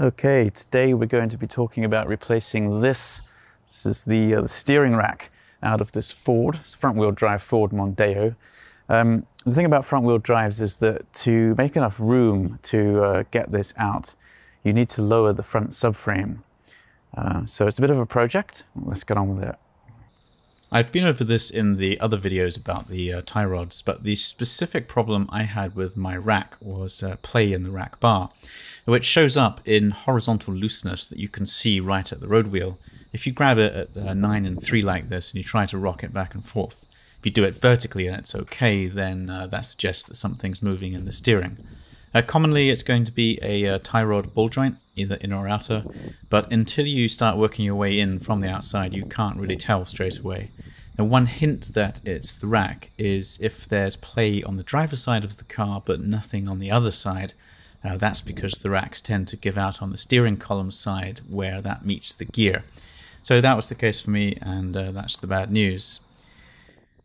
Okay, today we're going to be talking about replacing this. This is the, uh, the steering rack out of this Ford, it's front wheel drive Ford Mondeo. Um, the thing about front wheel drives is that to make enough room to uh, get this out, you need to lower the front subframe. Uh, so it's a bit of a project. Let's get on with it. I've been over this in the other videos about the uh, tie rods, but the specific problem I had with my rack was uh, play in the rack bar, which shows up in horizontal looseness that you can see right at the road wheel. If you grab it at uh, 9 and 3 like this and you try to rock it back and forth, if you do it vertically and it's okay, then uh, that suggests that something's moving in the steering. Uh, commonly, it's going to be a uh, tie rod ball joint, either in or outer, but until you start working your way in from the outside, you can't really tell straight away. Now, one hint that it's the rack is if there's play on the driver's side of the car but nothing on the other side, uh, that's because the racks tend to give out on the steering column side where that meets the gear. So that was the case for me, and uh, that's the bad news.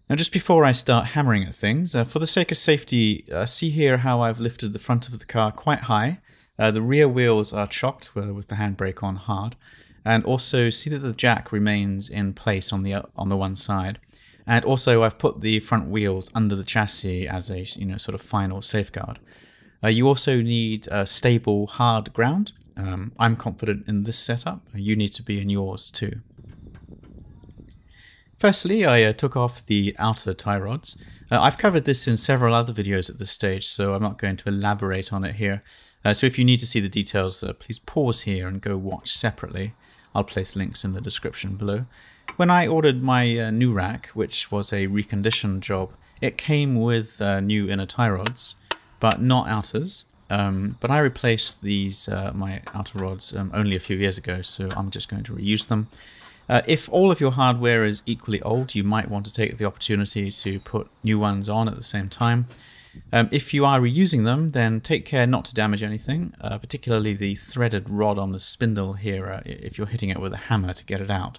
Now just before I start hammering at things, uh, for the sake of safety, uh, see here how I've lifted the front of the car quite high. Uh, the rear wheels are chocked uh, with the handbrake on hard. And also see that the jack remains in place on the uh, on the one side. And also I've put the front wheels under the chassis as a you know sort of final safeguard. Uh, you also need a stable hard ground. Um, I'm confident in this setup. You need to be in yours too. Firstly, I uh, took off the outer tie rods. Uh, I've covered this in several other videos at this stage, so I'm not going to elaborate on it here. Uh, so if you need to see the details, uh, please pause here and go watch separately. I'll place links in the description below. When I ordered my uh, new rack, which was a reconditioned job, it came with uh, new inner tie rods, but not outers. Um, but I replaced these, my outer rods, um, only a few years ago, so I'm just going to reuse them. Uh, if all of your hardware is equally old, you might want to take the opportunity to put new ones on at the same time. Um, if you are reusing them, then take care not to damage anything, uh, particularly the threaded rod on the spindle here uh, if you're hitting it with a hammer to get it out.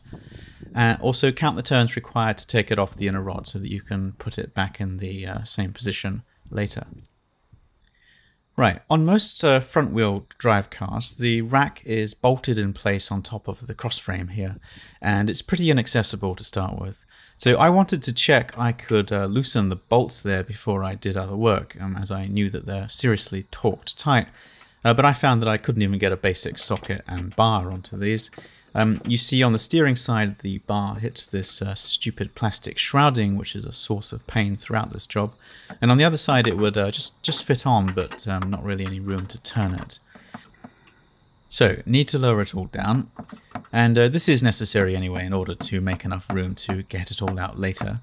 Uh, also, count the turns required to take it off the inner rod so that you can put it back in the uh, same position later. Right, on most uh, front wheel drive cars, the rack is bolted in place on top of the crossframe here, and it's pretty inaccessible to start with. So I wanted to check I could uh, loosen the bolts there before I did other work, um, as I knew that they're seriously torqued tight. Uh, but I found that I couldn't even get a basic socket and bar onto these, um, you see on the steering side, the bar hits this uh, stupid plastic shrouding, which is a source of pain throughout this job. And on the other side, it would uh, just, just fit on, but um, not really any room to turn it. So, need to lower it all down. And uh, this is necessary anyway in order to make enough room to get it all out later.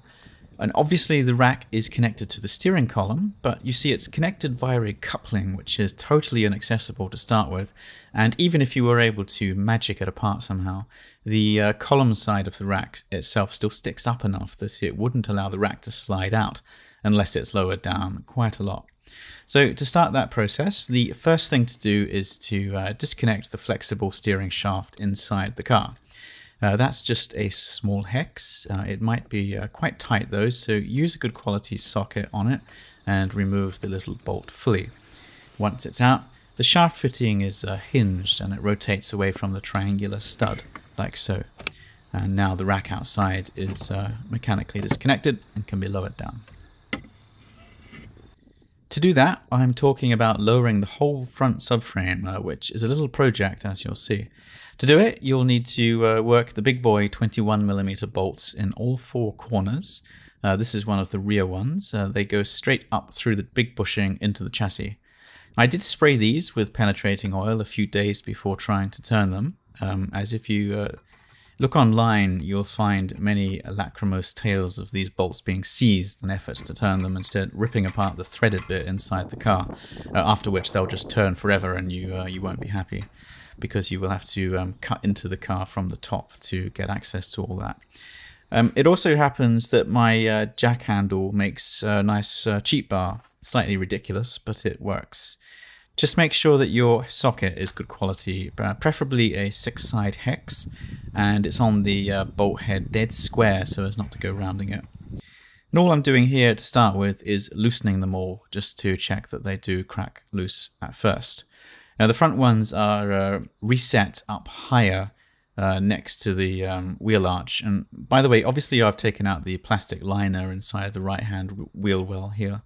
And obviously the rack is connected to the steering column, but you see it's connected via a coupling which is totally inaccessible to start with. And even if you were able to magic it apart somehow, the uh, column side of the rack itself still sticks up enough that it wouldn't allow the rack to slide out unless it's lowered down quite a lot. So to start that process, the first thing to do is to uh, disconnect the flexible steering shaft inside the car. Uh, that's just a small hex. Uh, it might be uh, quite tight though, so use a good quality socket on it and remove the little bolt fully. Once it's out, the shaft fitting is uh, hinged and it rotates away from the triangular stud, like so. And now the rack outside is uh, mechanically disconnected and can be lowered down. To do that, I'm talking about lowering the whole front subframe, uh, which is a little project as you'll see. To do it, you'll need to uh, work the big boy 21mm bolts in all four corners. Uh, this is one of the rear ones. Uh, they go straight up through the big bushing into the chassis. I did spray these with penetrating oil a few days before trying to turn them, um, as if you uh, Look online, you'll find many lachrymose tales of these bolts being seized in efforts to turn them, instead ripping apart the threaded bit inside the car, uh, after which they'll just turn forever and you, uh, you won't be happy because you will have to um, cut into the car from the top to get access to all that. Um, it also happens that my uh, jack handle makes a nice uh, cheap bar, slightly ridiculous, but it works. Just make sure that your socket is good quality, uh, preferably a six-side hex, and it's on the uh, bolt head dead square so as not to go rounding it. And all I'm doing here to start with is loosening them all, just to check that they do crack loose at first. Now the front ones are uh, reset up higher uh, next to the um, wheel arch. And by the way, obviously I've taken out the plastic liner inside the right-hand wheel well here.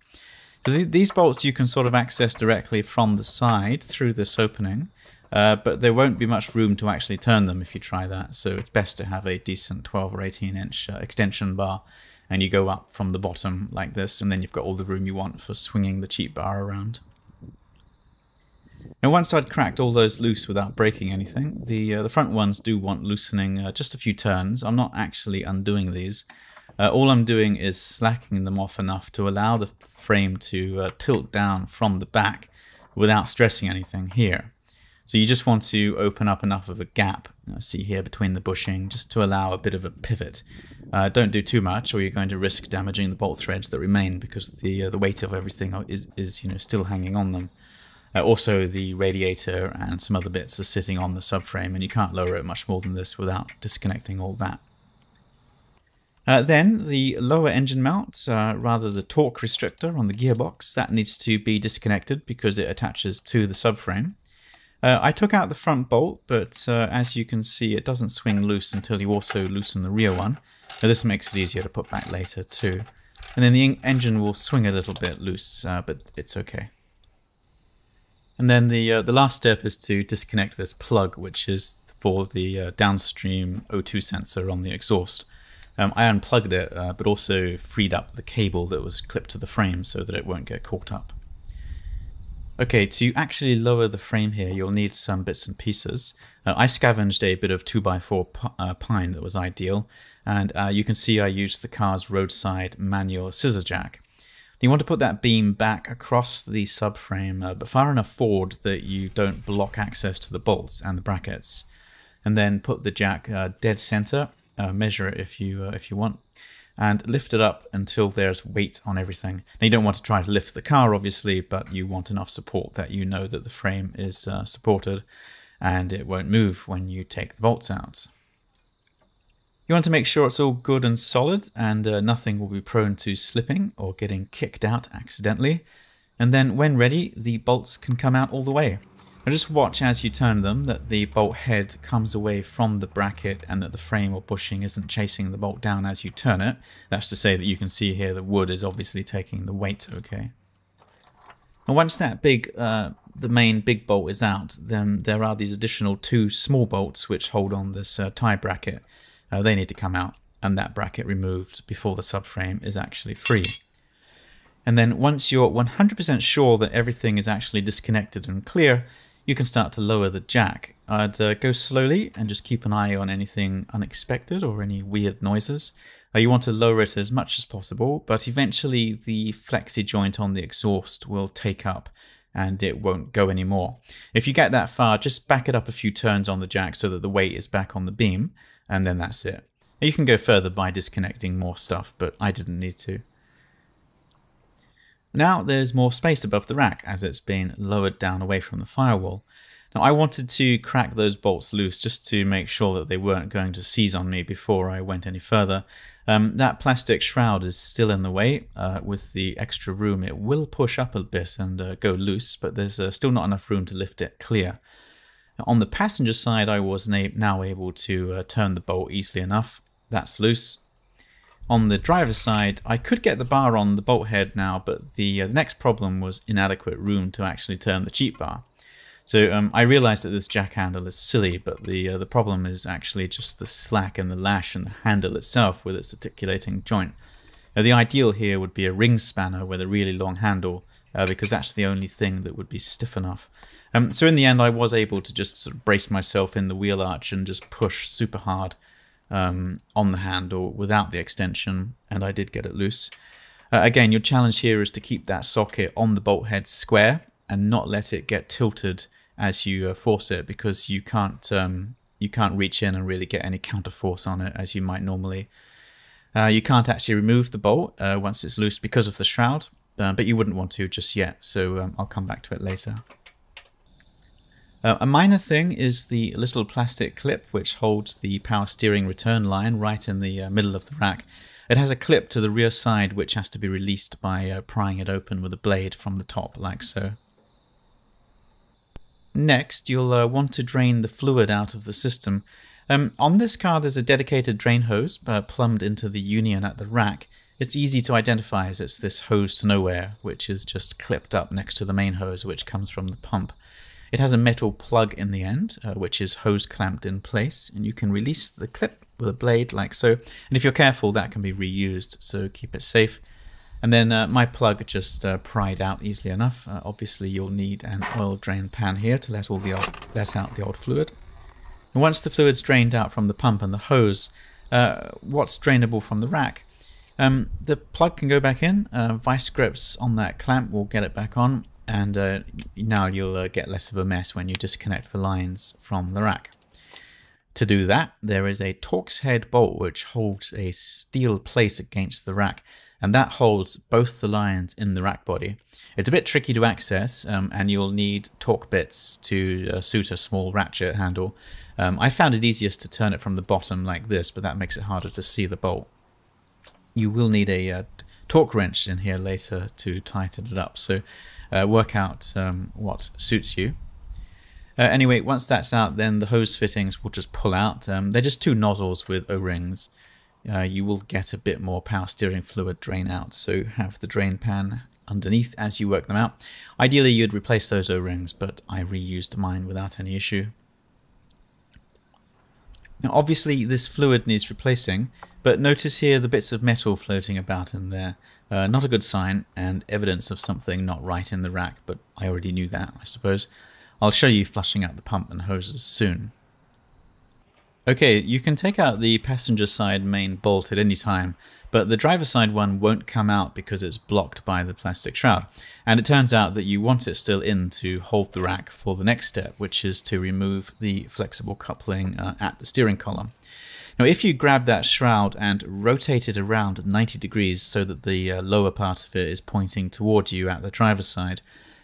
So th these bolts you can sort of access directly from the side through this opening. Uh, but there won't be much room to actually turn them if you try that. So it's best to have a decent 12 or 18 inch uh, extension bar and you go up from the bottom like this and then you've got all the room you want for swinging the cheap bar around. Now once I'd cracked all those loose without breaking anything, the uh, the front ones do want loosening uh, just a few turns. I'm not actually undoing these. Uh, all I'm doing is slacking them off enough to allow the frame to uh, tilt down from the back without stressing anything here. So you just want to open up enough of a gap, you know, see here, between the bushing, just to allow a bit of a pivot. Uh, don't do too much, or you're going to risk damaging the bolt threads that remain because the uh, the weight of everything is is you know still hanging on them. Uh, also, the radiator and some other bits are sitting on the subframe, and you can't lower it much more than this without disconnecting all that. Uh, then the lower engine mount, uh, rather the torque restrictor on the gearbox, that needs to be disconnected because it attaches to the subframe. Uh, I took out the front bolt, but uh, as you can see, it doesn't swing loose until you also loosen the rear one. Now, this makes it easier to put back later too. And then the engine will swing a little bit loose, uh, but it's okay. And then the uh, the last step is to disconnect this plug, which is for the uh, downstream O2 sensor on the exhaust. Um, I unplugged it, uh, but also freed up the cable that was clipped to the frame so that it won't get caught up. Okay, to actually lower the frame here, you'll need some bits and pieces. Uh, I scavenged a bit of 2x4 uh, pine that was ideal, and uh, you can see I used the car's roadside manual scissor jack. You want to put that beam back across the subframe, uh, but far enough forward that you don't block access to the bolts and the brackets. And then put the jack uh, dead center, uh, measure it if you, if you want, and lift it up until there's weight on everything. Now you don't want to try to lift the car obviously, but you want enough support that you know that the frame is uh, supported and it won't move when you take the bolts out. You want to make sure it's all good and solid and uh, nothing will be prone to slipping or getting kicked out accidentally. And then when ready, the bolts can come out all the way. Now just watch as you turn them that the bolt head comes away from the bracket and that the frame or bushing isn't chasing the bolt down as you turn it. That's to say that you can see here the wood is obviously taking the weight okay. And once that big, uh, the main big bolt is out, then there are these additional two small bolts which hold on this uh, tie bracket. Uh, they need to come out and that bracket removed before the subframe is actually free. And then once you're 100% sure that everything is actually disconnected and clear, you can start to lower the jack. I'd uh, go slowly and just keep an eye on anything unexpected or any weird noises. Uh, you want to lower it as much as possible, but eventually the flexi joint on the exhaust will take up and it won't go anymore. If you get that far, just back it up a few turns on the jack so that the weight is back on the beam, and then that's it. You can go further by disconnecting more stuff, but I didn't need to. Now there's more space above the rack as it's been lowered down away from the firewall. Now I wanted to crack those bolts loose just to make sure that they weren't going to seize on me before I went any further. Um, that plastic shroud is still in the way. Uh, with the extra room it will push up a bit and uh, go loose, but there's uh, still not enough room to lift it clear. On the passenger side I was now able to uh, turn the bolt easily enough. That's loose. On the driver's side, I could get the bar on the bolt head now, but the, uh, next problem was inadequate room to actually turn the cheap bar. So um, I realized that this jack handle is silly, but the uh, the problem is actually just the slack in the lash and the handle itself with its articulating joint. Now, the ideal here would be a ring spanner with a really long handle, uh, because that's the only thing that would be stiff enough. Um, so in the end, I was able to just sort of brace myself in the wheel arch and just push super hard um, on the handle without the extension, and I did get it loose. Uh, again, your challenge here is to keep that socket on the bolt head square and not let it get tilted as you uh, force it, because you can't um, you can't reach in and really get any counter force on it as you might normally. Uh, you can't actually remove the bolt uh, once it's loose because of the shroud, uh, but you wouldn't want to just yet, so um, I'll come back to it later. Uh, a minor thing is the little plastic clip which holds the power steering return line right in the uh, middle of the rack. It has a clip to the rear side which has to be released by uh, prying it open with a blade from the top like so. Next, you'll uh, want to drain the fluid out of the system. Um, on this car, there's a dedicated drain hose uh, plumbed into the union at the rack. It's easy to identify as it's this hose to nowhere, which is just clipped up next to the main hose, which comes from the pump. It has a metal plug in the end, uh, which is hose clamped in place, and you can release the clip with a blade like so. And if you're careful, that can be reused, so keep it safe. And then uh, my plug just uh, pried out easily enough. Uh, obviously, you'll need an oil drain pan here to let all the old, let out the old fluid. And once the fluid's drained out from the pump and the hose, uh, what's drainable from the rack? Um, the plug can go back in. Uh, vice grips on that clamp will get it back on, and uh, now you'll get less of a mess when you disconnect the lines from the rack. To do that, there is a Torx head bolt which holds a steel plate against the rack and that holds both the lines in the rack body. It's a bit tricky to access, um, and you'll need Torx bits to uh, suit a small ratchet handle. Um, I found it easiest to turn it from the bottom like this, but that makes it harder to see the bolt. You will need a uh, torque wrench in here later to tighten it up, so uh, work out um, what suits you. Uh, anyway, once that's out, then the hose fittings will just pull out. Um, they're just two nozzles with O-rings uh, you will get a bit more power steering fluid drain out. So have the drain pan underneath as you work them out. Ideally you'd replace those O-rings, but I reused mine without any issue. Now obviously this fluid needs replacing, but notice here the bits of metal floating about in there. Uh, not a good sign and evidence of something not right in the rack, but I already knew that, I suppose. I'll show you flushing out the pump and hoses soon. Okay, you can take out the passenger side main bolt at any time, but the driver side one won't come out because it's blocked by the plastic shroud. And it turns out that you want it still in to hold the rack for the next step, which is to remove the flexible coupling uh, at the steering column. Now, if you grab that shroud and rotate it around 90 degrees so that the uh, lower part of it is pointing toward you at the driver's side,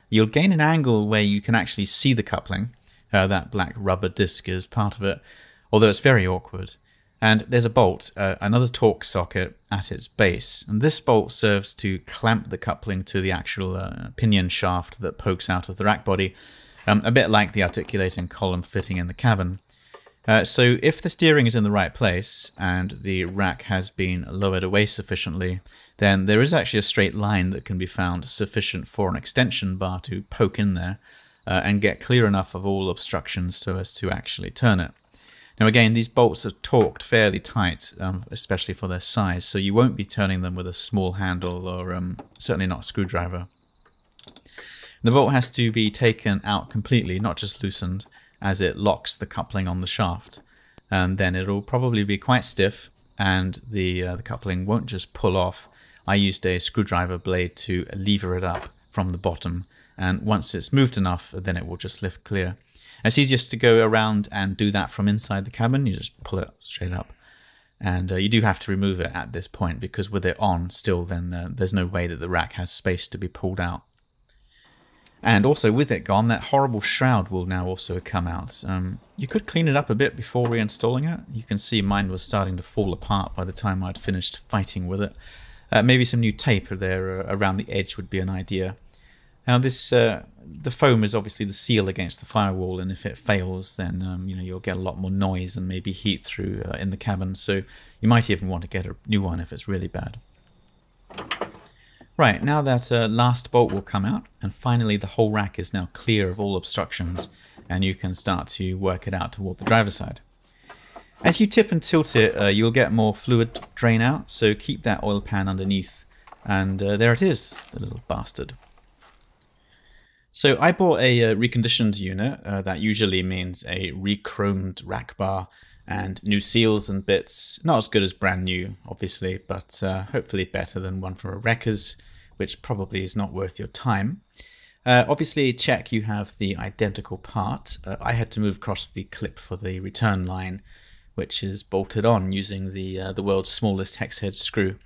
you'll gain an angle where you can actually see the coupling. Uh, that black rubber disc is part of it although it's very awkward. And there's a bolt, uh, another Torx socket at its base. And this bolt serves to clamp the coupling to the actual uh, pinion shaft that pokes out of the rack body, um, a bit like the articulating column fitting in the cabin. Uh, so if the steering is in the right place and the rack has been lowered away sufficiently, then there is actually a straight line that can be found sufficient for an extension bar to poke in there uh, and get clear enough of all obstructions so as to actually turn it. Now again, these bolts are torqued fairly tight, um, especially for their size, so you won't be turning them with a small handle or um, certainly not a screwdriver. The bolt has to be taken out completely, not just loosened, as it locks the coupling on the shaft. And then it'll probably be quite stiff and the, uh, the coupling won't just pull off. I used a screwdriver blade to lever it up from the bottom and once it's moved enough then it will just lift clear. It's easiest to go around and do that from inside the cabin. You just pull it straight up. And uh, you do have to remove it at this point because with it on still, then uh, there's no way that the rack has space to be pulled out. And also with it gone, that horrible shroud will now also come out. Um, you could clean it up a bit before reinstalling it. You can see mine was starting to fall apart by the time I'd finished fighting with it. Uh, maybe some new tape there uh, around the edge would be an idea. Now this uh, the foam is obviously the seal against the firewall, and if it fails, then um, you know you'll get a lot more noise and maybe heat through uh, in the cabin. So you might even want to get a new one if it's really bad. Right now that uh, last bolt will come out, and finally the whole rack is now clear of all obstructions, and you can start to work it out toward the driver's side. As you tip and tilt it, uh, you'll get more fluid drain out, so keep that oil pan underneath. And uh, there it is, the little bastard. So I bought a uh, reconditioned unit. Uh, that usually means a re-chromed rack bar and new seals and bits. Not as good as brand new, obviously, but uh, hopefully better than one from a wrecker's, which probably is not worth your time. Uh, obviously, check you have the identical part. Uh, I had to move across the clip for the return line, which is bolted on using the uh, the world's smallest hex head screw.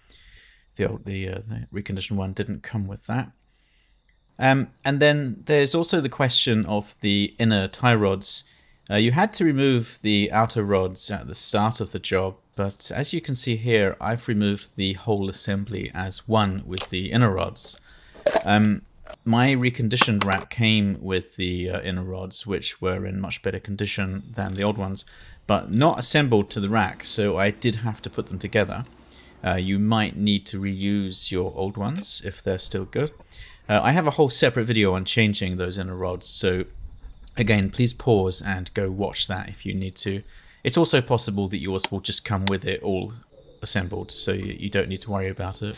The old, the, the reconditioned one didn't come with that. Um, and then there's also the question of the inner tie rods. Uh, you had to remove the outer rods at the start of the job, but as you can see here, I've removed the whole assembly as one with the inner rods. Um, My reconditioned rack came with the uh, inner rods, which were in much better condition than the old ones, but not assembled to the rack, so I did have to put them together. Uh, you might need to reuse your old ones if they're still good. Uh, I have a whole separate video on changing those inner rods, so again, please pause and go watch that if you need to. It's also possible that yours will just come with it all assembled, so you, don't need to worry about it.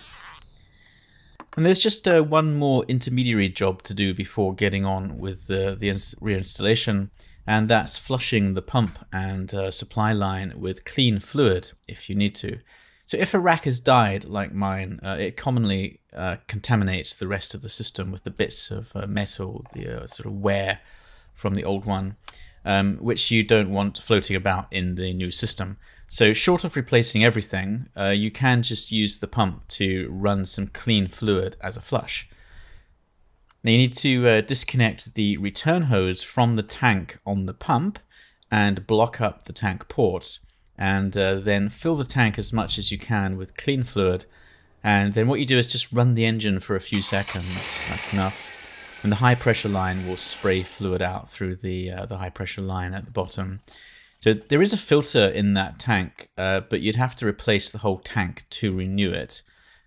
And there's just uh, one more intermediary job to do before getting on with the, reinstallation, and that's flushing the pump and uh, supply line with clean fluid if you need to. So if a rack has died, like mine, uh, it commonly uh, contaminates the rest of the system with the bits of uh, metal, the sort of wear from the old one, um, which you don't want floating about in the new system. So short of replacing everything, uh, you can just use the pump to run some clean fluid as a flush. Now you need to uh, disconnect the return hose from the tank on the pump and block up the tank port and uh, then fill the tank as much as you can with clean fluid and then what you do is just run the engine for a few seconds that's enough and the high pressure line will spray fluid out through the uh, the high pressure line at the bottom so there is a filter in that tank uh, but you'd have to replace the whole tank to renew it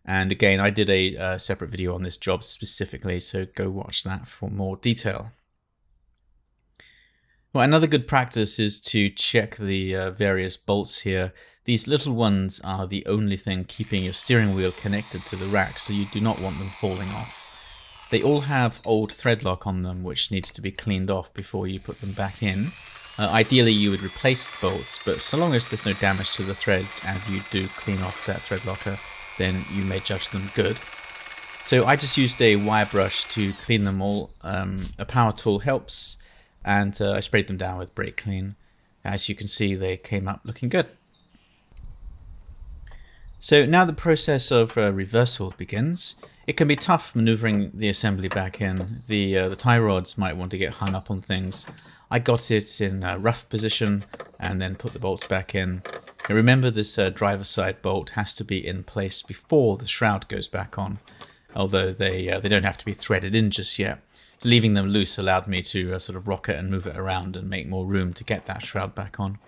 and again I did a, a uh, separate video on this job specifically so go watch that for more detail well, another good practice is to check the uh, various bolts here. These little ones are the only thing keeping your steering wheel connected to the rack, so you do not want them falling off. They all have old thread lock on them, which needs to be cleaned off before you put them back in. Uh, ideally, you would replace the bolts, but so long as there's no damage to the threads and you do clean off that thread locker, then you may judge them good. So I just used a wire brush to clean them all. Um, a power tool helps and uh, I sprayed them down with brake clean. As you can see, they came up looking good. So now the process of uh, reversal begins. It can be tough maneuvering the assembly back in. The, uh, the tie rods might want to get hung up on things. I got it in a rough position and then put the bolts back in. Now remember this uh, driver side bolt has to be in place before the shroud goes back on, although they, uh, they don't have to be threaded in just yet leaving them loose allowed me to uh, sort of rock it and move it around and make more room to get that shroud back on.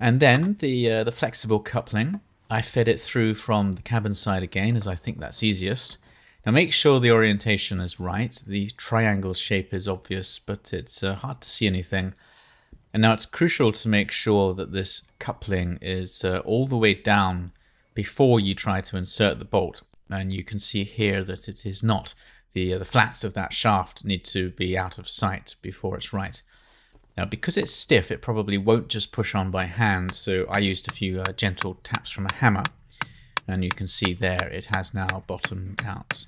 And then the uh, the flexible coupling, I fed it through from the cabin side again, as I think that's easiest. Now make sure the orientation is right. The triangle shape is obvious, but it's uh, hard to see anything. And now it's crucial to make sure that this coupling is uh, all the way down before you try to insert the bolt. And you can see here that it is not the, uh, the flats of that shaft need to be out of sight before it's right. Now, because it's stiff, it probably won't just push on by hand, so I used a few uh, gentle taps from a hammer, and you can see there it has now bottomed out.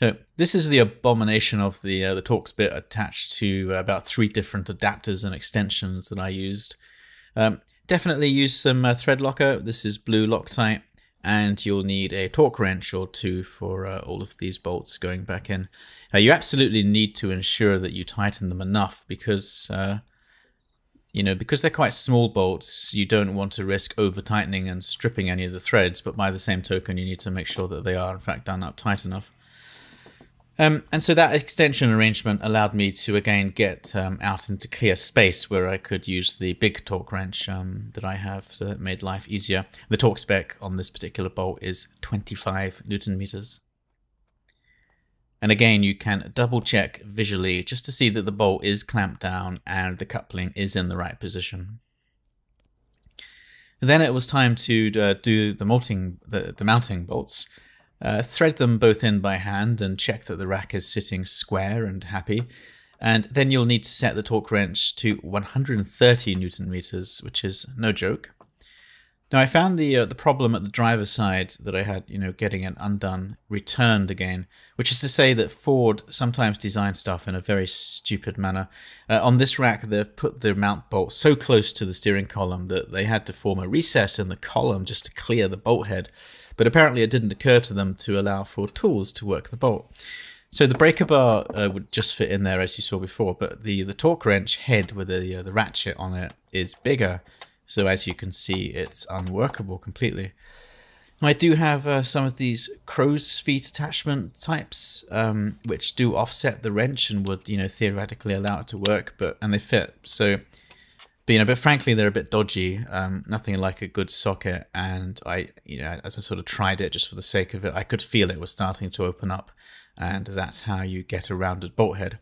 So this is the abomination of the uh, the Torx bit attached to about three different adapters and extensions that I used. Um, definitely use some uh, thread locker. This is blue Loctite and you'll need a torque wrench or two for uh, all of these bolts going back in. Uh, you absolutely need to ensure that you tighten them enough because, uh, you know, because they're quite small bolts, you don't want to risk over tightening and stripping any of the threads, but by the same token, you need to make sure that they are in fact done up tight enough. Um, and so that extension arrangement allowed me to again get um, out into clear space where I could use the big torque wrench um, that I have that made life easier. The torque spec on this particular bolt is 25 newton meters. And again, you can double check visually just to see that the bolt is clamped down and the coupling is in the right position. Then it was time to uh, do the mounting, the, the mounting bolts. Uh, thread them both in by hand and check that the rack is sitting square and happy. And then you'll need to set the torque wrench to 130 newton meters, which is no joke. Now I found the uh, the problem at the driver's side that I had, you know, getting it undone returned again, which is to say that Ford sometimes design stuff in a very stupid manner. Uh, on this rack, they've put the mount bolt so close to the steering column that they had to form a recess in the column just to clear the bolt head. But apparently, it didn't occur to them to allow for tools to work the bolt. So the breaker bar uh, would just fit in there as you saw before, but the the torque wrench head with the uh, the ratchet on it is bigger. So as you can see, it's unworkable completely. I do have uh, some of these crow's feet attachment types, um, which do offset the wrench and would, you know, theoretically allow it to work, but and they fit. So, but you know, but frankly, they're a bit dodgy. Um, nothing like a good socket. And I, you know, as I sort of tried it just for the sake of it, I could feel it was starting to open up, and that's how you get a rounded bolt head.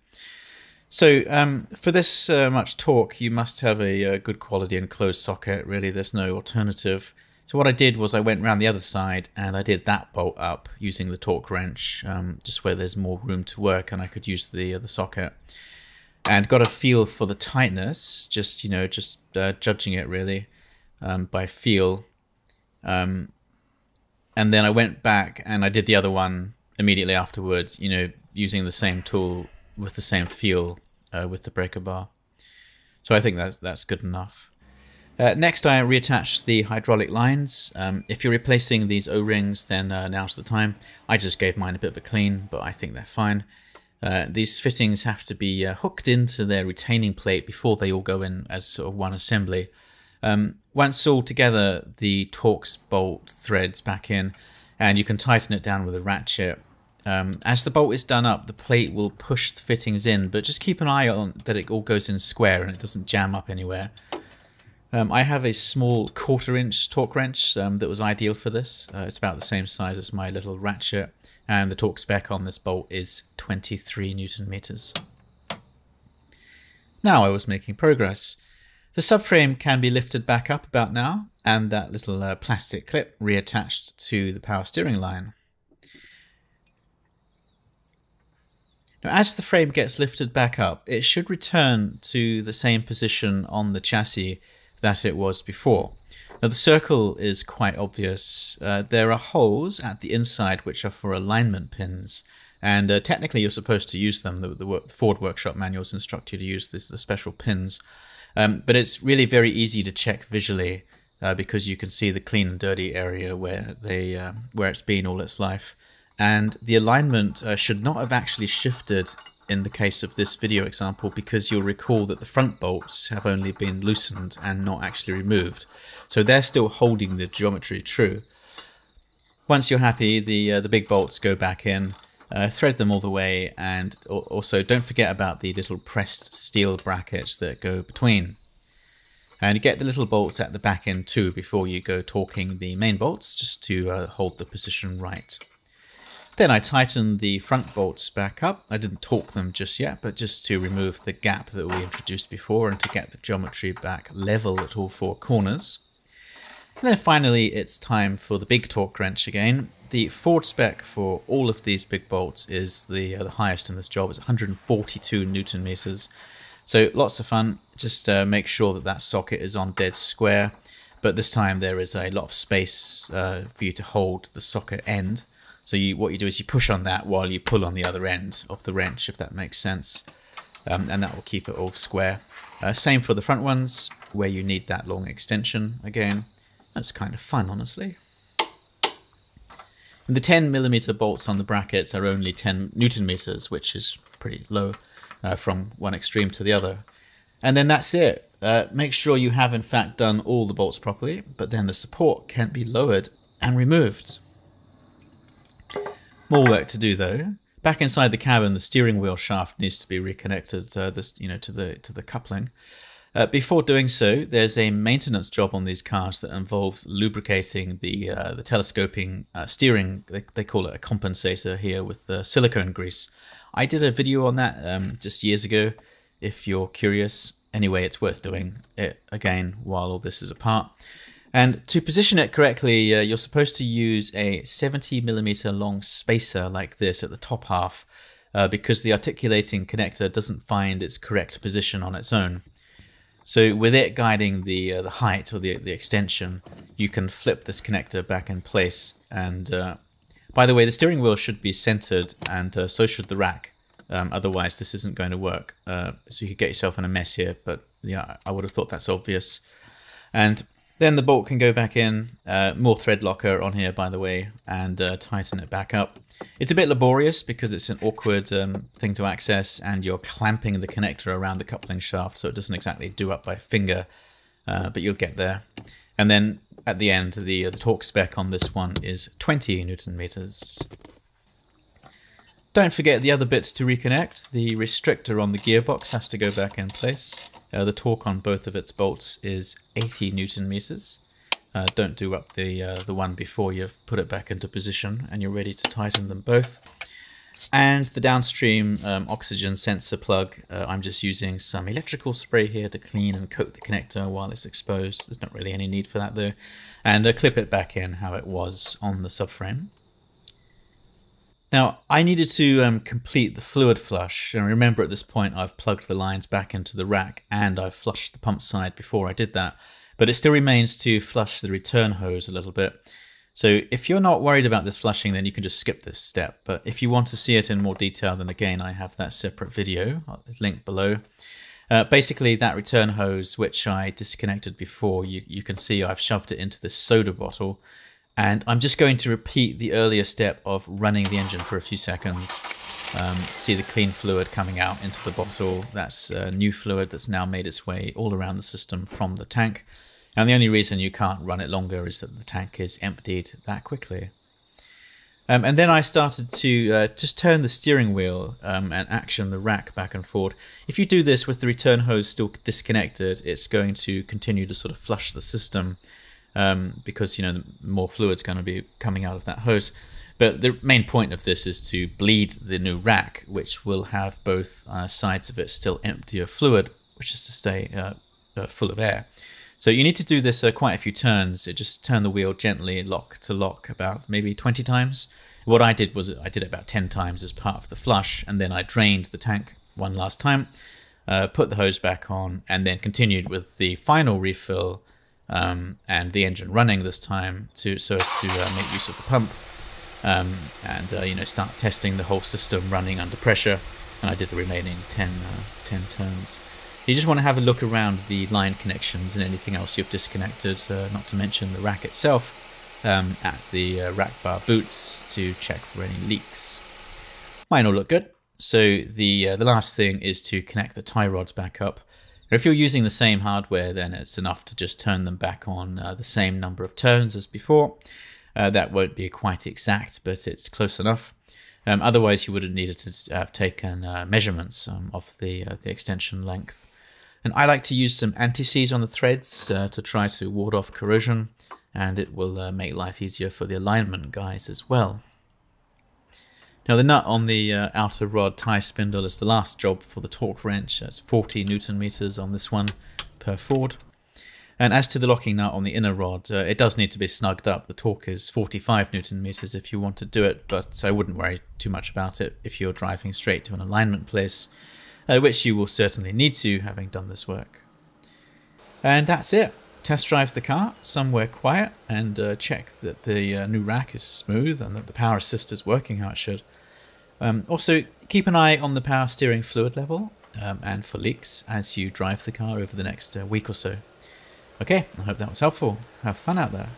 So um, for this uh, much torque, you must have a, a good quality enclosed socket. Really, there's no alternative. So what I did was I went around the other side and I did that bolt up using the torque wrench, um, just where there's more room to work and I could use the uh, the socket. And got a feel for the tightness, just you know, just uh, judging it really um, by feel. Um, and then I went back and I did the other one immediately afterwards, you know, using the same tool with the same feel uh, with the breaker bar. So I think that's that's good enough. Uh, next, I reattach the hydraulic lines. Um, if you're replacing these O-rings, then uh, now's the time. I just gave mine a bit of a clean, but I think they're fine. Uh, these fittings have to be uh, hooked into their retaining plate before they all go in as sort of one assembly. Um, once all together, the Torx bolt threads back in, and you can tighten it down with a ratchet. Um, as the bolt is done up, the plate will push the fittings in, but just keep an eye on that it all goes in square and it doesn't jam up anywhere. Um, I have a small quarter inch torque wrench um, that was ideal for this. Uh, it's about the same size as my little ratchet and the torque spec on this bolt is 23 newton meters. Now I was making progress. The subframe can be lifted back up about now and that little uh, plastic clip reattached to the power steering line. Now, as the frame gets lifted back up, it should return to the same position on the chassis that it was before. Now the circle is quite obvious. Uh, there are holes at the inside which are for alignment pins, and uh, technically you're supposed to use them. The, the, the, Ford Workshop manuals instruct you to use this, the special pins, um, but it's really very easy to check visually uh, because you can see the clean and dirty area where they uh, where it's been all its life, and the alignment uh, should not have actually shifted in the case of this video example because you'll recall that the front bolts have only been loosened and not actually removed. So they're still holding the geometry true. Once you're happy, the, uh, the big bolts go back in, uh, thread them all the way, and also don't forget about the little pressed steel brackets that go between. And get the little bolts at the back end too before you go torquing the main bolts, just to uh, hold the position right. Then I tightened the front bolts back up. I didn't torque them just yet, but just to remove the gap that we introduced before and to get the geometry back level at all four corners. And then finally, it's time for the big torque wrench again. The Ford spec for all of these big bolts is the, uh, the highest in this job. It's 142 newton meters. So lots of fun. Just uh, make sure that that socket is on dead square. But this time there is a lot of space uh, for you to hold the socket end. So you, what you do is you push on that while you pull on the other end of the wrench, if that makes sense. Um, and that will keep it all square. Uh, same for the front ones, where you need that long extension again. That's kind of fun, honestly. And the 10 millimeter bolts on the brackets are only 10 newton meters, which is pretty low uh, from one extreme to the other. And then that's it. Uh, make sure you have in fact done all the bolts properly, but then the support can be lowered and removed. More work to do though. Back inside the cabin, the steering wheel shaft needs to be reconnected, uh, this, you know, to the to the coupling. Uh, before doing so, there's a maintenance job on these cars that involves lubricating the uh, the telescoping uh, steering. They, they, call it a compensator here with silicone grease. I did a video on that um, just years ago. If you're curious, anyway, it's worth doing it again while all this is apart. And to position it correctly, uh, you're supposed to use a 70 millimeter long spacer like this at the top half uh, because the articulating connector doesn't find its correct position on its own. So with it guiding the uh, the height or the, the extension, you can flip this connector back in place. And uh, by the way, the steering wheel should be centered and uh, so should the rack. Um, otherwise, this isn't going to work. Uh, so you could get yourself in a mess here, but yeah, I would have thought that's obvious. And then the bolt can go back in, uh, more thread locker on here, by the way, and uh, tighten it back up. It's a bit laborious because it's an awkward um, thing to access and you're clamping the connector around the coupling shaft, so it doesn't exactly do up by finger, uh, but you'll get there. And then at the end, the, uh, the torque spec on this one is 20 newton meters. Don't forget the other bits to reconnect. The restrictor on the gearbox has to go back in place. Uh, the torque on both of its bolts is 80 newton meters. Uh, don't do up the uh, the one before you've put it back into position and you're ready to tighten them both. And the downstream um, oxygen sensor plug, uh, I'm just using some electrical spray here to clean and coat the connector while it's exposed. There's not really any need for that though. And uh, clip it back in how it was on the subframe. Now, I needed to um, complete the fluid flush, and remember at this point I've plugged the lines back into the rack and I've flushed the pump side before I did that, but it still remains to flush the return hose a little bit. So if you're not worried about this flushing, then you can just skip this step. But if you want to see it in more detail, then again, I have that separate video, it's linked below. Uh, basically, that return hose, which I disconnected before, you, you can see I've shoved it into this soda bottle. And I'm just going to repeat the earlier step of running the engine for a few seconds. Um, see the clean fluid coming out into the bottle. That's uh, new fluid that's now made its way all around the system from the tank. And the only reason you can't run it longer is that the tank is emptied that quickly. Um, and then I started to uh, just turn the steering wheel um, and action the rack back and forward. If you do this with the return hose still disconnected, it's going to continue to sort of flush the system um, because you know more fluid's going to be coming out of that hose. But the main point of this is to bleed the new rack, which will have both uh, sides of it still empty of fluid, which is to stay uh, uh, full of air. So you need to do this uh, quite a few turns. It just turn the wheel gently, lock to lock, about maybe 20 times. What I did was I did it about 10 times as part of the flush, and then I drained the tank one last time, uh, put the hose back on, and then continued with the final refill um, and the engine running this time to so as to uh, make use of the pump um, and uh, you know start testing the whole system running under pressure. And I did the remaining 10, uh, 10 turns. You just want to have a look around the line connections and anything else you've disconnected, uh, not to mention the rack itself, um, at the uh, rack bar boots to check for any leaks. Mine all look good. So the uh, the last thing is to connect the tie rods back up. If you're using the same hardware, then it's enough to just turn them back on uh, the same number of turns as before. Uh, that won't be quite exact, but it's close enough. Um, otherwise, you would have needed to have taken uh, measurements um, of the the extension length. And I like to use some anti-seize on the threads uh, to try to ward off corrosion, and it will uh, make life easier for the alignment guys as well. Now the nut on the uh, outer rod tie spindle is the last job for the torque wrench. It's 40 newton meters on this one per Ford. And as to the locking nut on the inner rod, uh, it does need to be snugged up. The torque is 45 newton meters if you want to do it, but I wouldn't worry too much about it if you're driving straight to an alignment place uh, which you will certainly need to having done this work. And that's it. Test drive the car somewhere quiet and uh, check that the uh, new rack is smooth and that the power assist is working how it should. Um, also, keep an eye on the power steering fluid level um, and for leaks as you drive the car over the next uh, week or so. Okay, I hope that was helpful. Have fun out there.